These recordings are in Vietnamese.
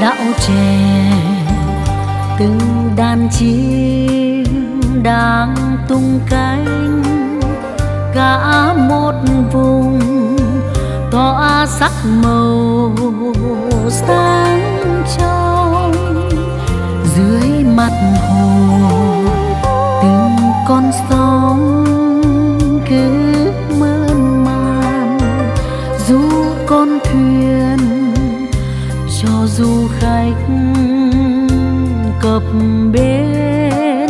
đạo trẻ, từng đàn chim đang tung cánh, cả một vùng tỏa sắc màu sáng trong, dưới mặt hồ từng con sóng cứ mơn man du con thuyền du khách cập bến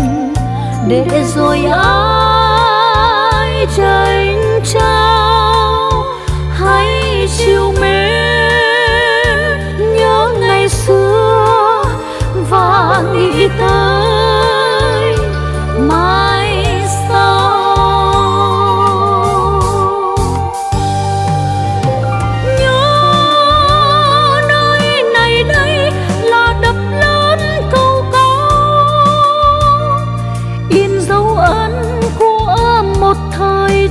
để rồi ai chơi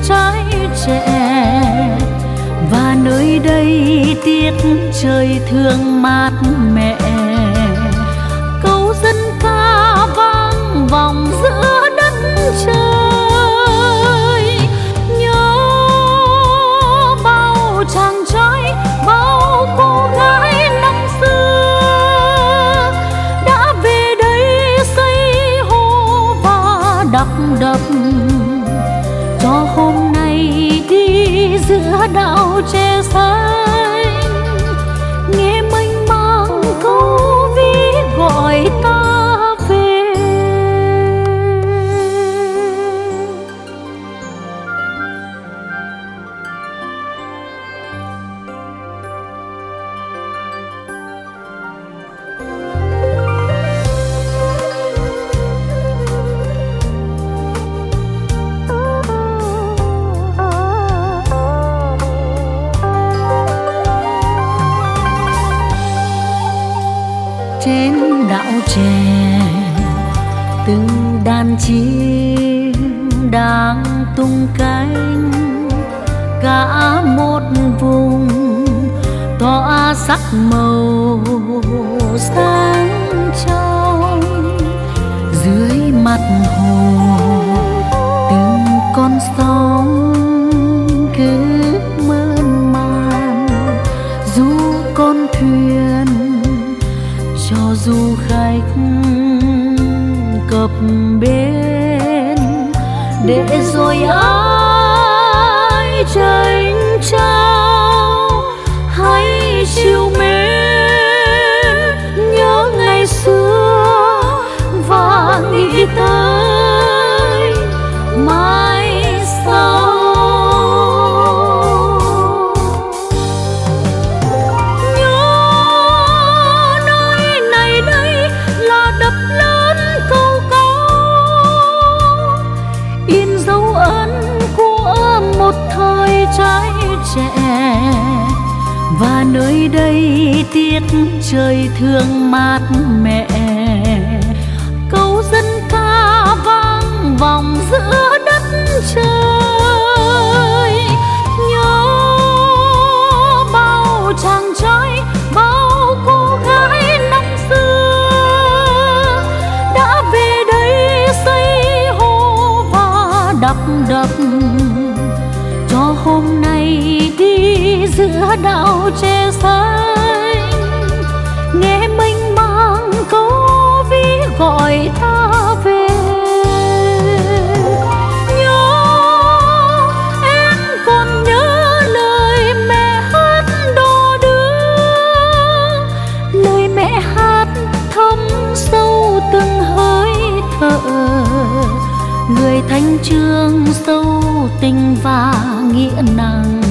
trái trai trẻ. Và nơi đây tiết trời thương mát mẹ, câu dân ca vang vòng giữa đất trời. Nhớ bao chàng trai bao cô gái năm xưa. Đã về đây xây hồ và đắp đập cho hôm nay đi giữa đạo tre xa trẻ từng đàn chim đang tung cánh, cả một vùng tỏa sắc màu sáng trong dưới mặt du khách cập bến để rồi ai tránh tránh tiết trời thương mát mẹ, câu dân ca vang vòng giữa đất trời. Nhớ bao chàng trai bao cô gái năm xưa. Đã về đây xây hồ và đập đập. Cho hôm nay đi giữa đạo che sáng nghe mênh mang câu ví gọi ta về. Nhớ em còn nhớ lời mẹ hát đò đưa. Lời mẹ hát thấm sâu từng hơi thở. Người thanh trương sâu tình và nghĩa nặng.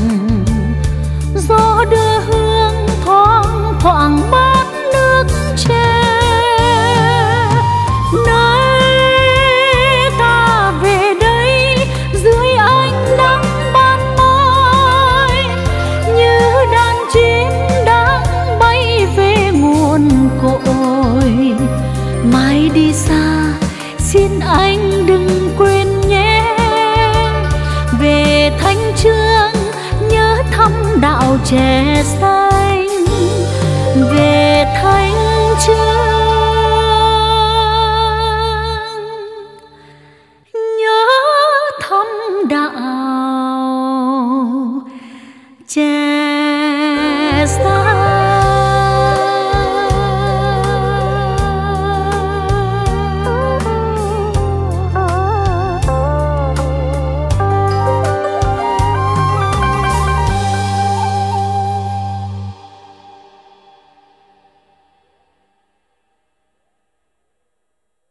xin anh đừng quên nhé. Về thanh trương, nhớ thăm đạo trẻ xanh. Về thanh trương, nhớ thăm đạo trẻ xanh.